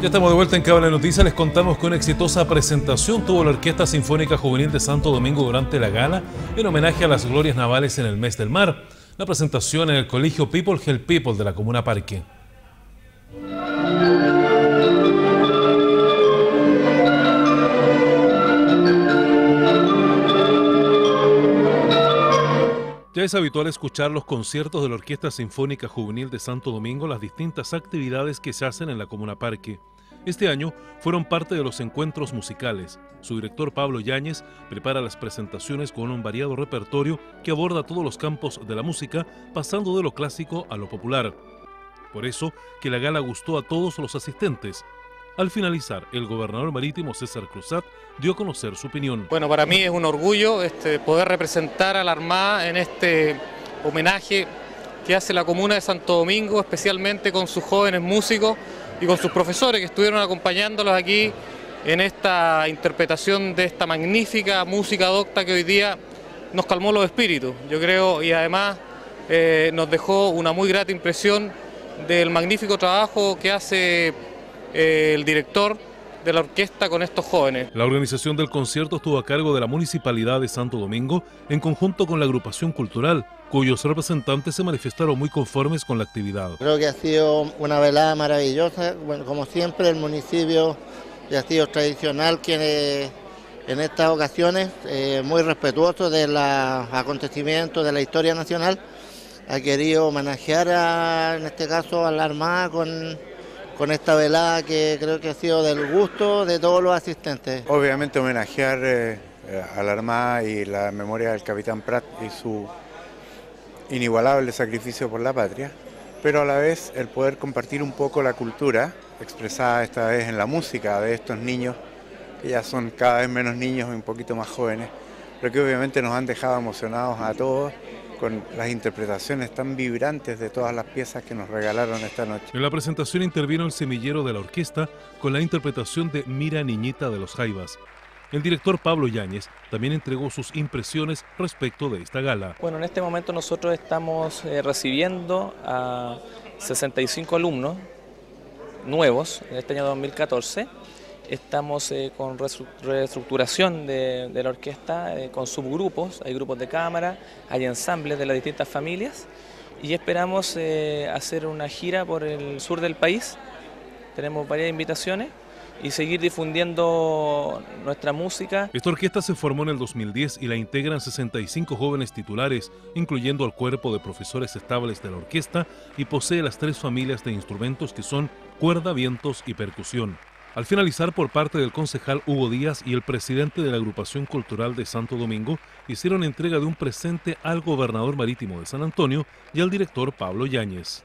Ya estamos de vuelta en Cable Noticias. Les contamos que una exitosa presentación tuvo la Orquesta Sinfónica Juvenil de Santo Domingo durante la gala en homenaje a las glorias navales en el mes del mar. La presentación en el Colegio People Help People de la Comuna Parque. Ya es habitual escuchar los conciertos de la Orquesta Sinfónica Juvenil de Santo Domingo, las distintas actividades que se hacen en la Comuna Parque. Este año fueron parte de los encuentros musicales. Su director Pablo Yáñez prepara las presentaciones con un variado repertorio que aborda todos los campos de la música, pasando de lo clásico a lo popular. Por eso que la gala gustó a todos los asistentes. Al finalizar, el gobernador marítimo César Cruzat dio a conocer su opinión. Bueno, para mí es un orgullo este, poder representar a la Armada en este homenaje que hace la comuna de Santo Domingo, especialmente con sus jóvenes músicos y con sus profesores que estuvieron acompañándolos aquí en esta interpretación de esta magnífica música docta que hoy día nos calmó los espíritus, yo creo, y además eh, nos dejó una muy grata impresión del magnífico trabajo que hace eh, el director de la orquesta con estos jóvenes. La organización del concierto estuvo a cargo de la Municipalidad de Santo Domingo en conjunto con la agrupación cultural, cuyos representantes se manifestaron muy conformes con la actividad. Creo que ha sido una velada maravillosa, bueno, como siempre el municipio ya ha sido tradicional quienes en estas ocasiones, eh, muy respetuoso de los acontecimientos de la historia nacional, ha querido homenajear en este caso a la Armada con con esta velada que creo que ha sido del gusto de todos los asistentes. Obviamente homenajear eh, a la Armada y la memoria del Capitán Prat y su inigualable sacrificio por la patria, pero a la vez el poder compartir un poco la cultura, expresada esta vez en la música de estos niños, que ya son cada vez menos niños y un poquito más jóvenes, pero que obviamente nos han dejado emocionados a todos con las interpretaciones tan vibrantes de todas las piezas que nos regalaron esta noche. En la presentación intervino el semillero de la orquesta con la interpretación de Mira Niñita de los Jaivas. El director Pablo Yáñez también entregó sus impresiones respecto de esta gala. Bueno, en este momento nosotros estamos eh, recibiendo a 65 alumnos nuevos en este año 2014 Estamos eh, con reestructuración de, la orquesta, eh, con subgrupos, hay grupos de cámara, hay ensambles de las distintas familias y esperamos eh, hacer una gira por el sur del país. Tenemos varias invitaciones y seguir difundiendo nuestra música. Esta orquesta se formó en el 2010 y la integran 65 jóvenes titulares, incluyendo al cuerpo de profesores estables de la orquesta y posee las tres familias de instrumentos que son cuerda, vientos y percusión. Al finalizar por parte del concejal Hugo Díaz y el presidente de la agrupación cultural de Santo Domingo, hicieron entrega de un presente al gobernador marítimo de San Antonio y al director Pablo Yáñez.